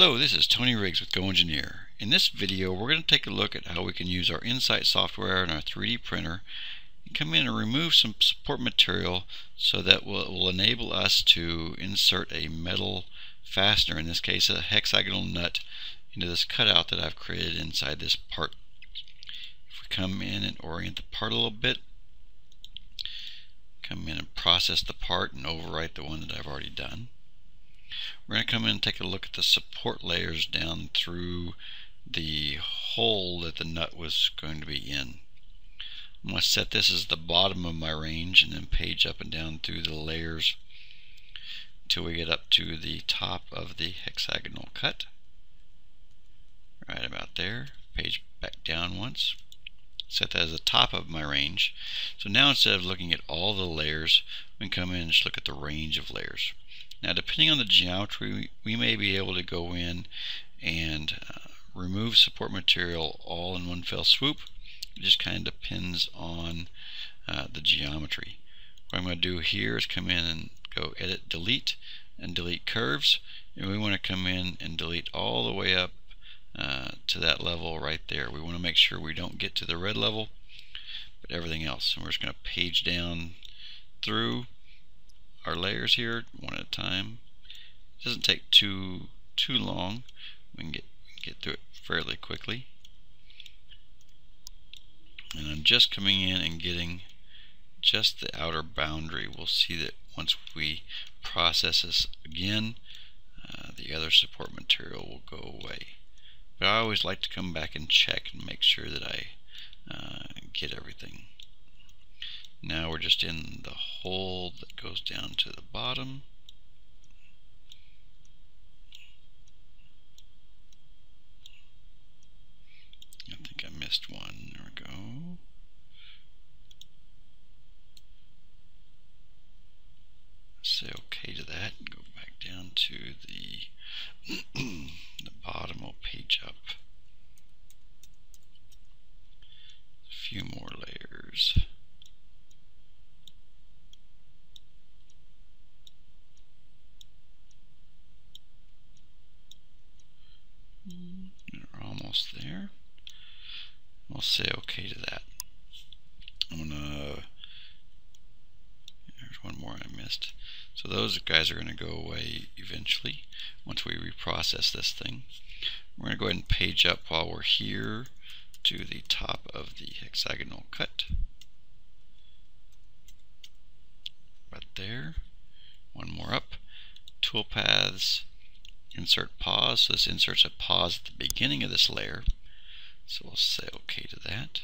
Hello, this is Tony Riggs with GoEngineer. In this video, we're going to take a look at how we can use our Insight software and our 3D printer and come in and remove some support material so that will, will enable us to insert a metal fastener, in this case a hexagonal nut, into this cutout that I've created inside this part. If we come in and orient the part a little bit, come in and process the part and overwrite the one that I've already done. We're going to come in and take a look at the support layers down through the hole that the nut was going to be in. I'm going to set this as the bottom of my range and then page up and down through the layers until we get up to the top of the hexagonal cut. Right about there. Page back down once. Set that as the top of my range. So now instead of looking at all the layers, we can come in and just look at the range of layers. Now depending on the geometry we may be able to go in and uh, remove support material all in one fell swoop. It just kind of depends on uh, the geometry. What I'm going to do here is come in and go edit delete and delete curves and we want to come in and delete all the way up uh, to that level right there. We want to make sure we don't get to the red level but everything else. And we're just going to page down through our layers here one at a time. It doesn't take too too long. We can get get through it fairly quickly. And I'm just coming in and getting just the outer boundary. We'll see that once we process this again, uh, the other support material will go away. But I always like to come back and check and make sure that I uh, get everything. Now we're just in the hole that goes down to the bottom. I think I missed one. There we go. Say OK to that and go back down to the the bottom. Will page up. A few more layers. We're almost there. We'll say OK to that. I'm gonna. There's one more I missed. So those guys are going to go away eventually once we reprocess this thing. We're going to go ahead and page up while we're here to the top of the hexagonal cut. Right there. One more up. Toolpaths, insert pause. So this inserts a pause at the beginning of this layer. So we'll say OK to that.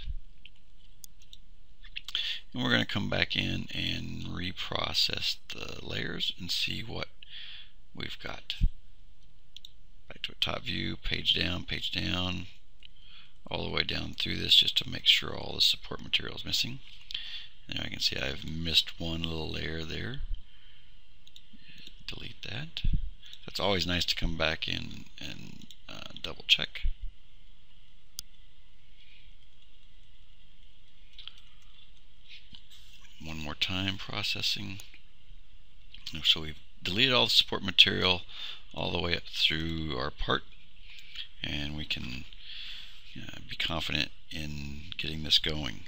And we're going to come back in and reprocess the layers and see what we've got. Back to a top view, page down, page down, all the way down through this just to make sure all the support material is missing. Now I can see I've missed one little layer there. Delete that. It's always nice to come back in and uh, double check. One more time processing. So we've deleted all the support material all the way up through our part and we can uh, be confident in getting this going.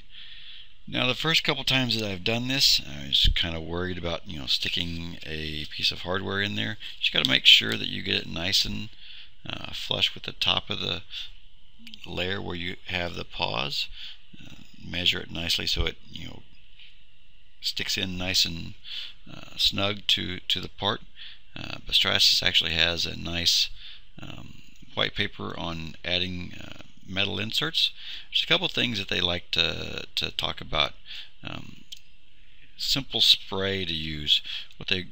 Now the first couple times that I've done this, I was kind of worried about you know sticking a piece of hardware in there. You just got to make sure that you get it nice and uh, flush with the top of the layer where you have the pause. Uh, measure it nicely so it you know sticks in nice and uh, snug to to the part. Uh, but actually has a nice um, white paper on adding uh, metal inserts. There's a couple things that they like to, to talk about. Um, simple spray to use. What they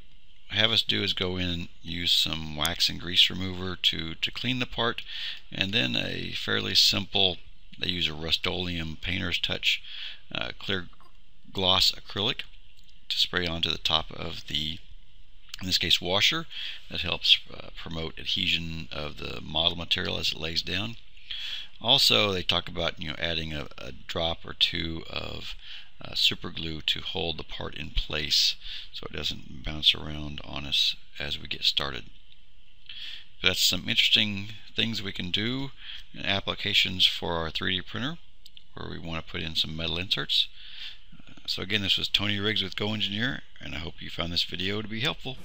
have us do is go in and use some wax and grease remover to, to clean the part and then a fairly simple, they use a Rust-Oleum painter's touch uh, clear gloss acrylic to spray onto the top of the in this case washer that helps uh, promote adhesion of the model material as it lays down also, they talk about you know adding a, a drop or two of uh, super glue to hold the part in place so it doesn't bounce around on us as we get started. that's some interesting things we can do in applications for our 3D printer where we want to put in some metal inserts. So again, this was Tony Riggs with GoEngineer, and I hope you found this video to be helpful.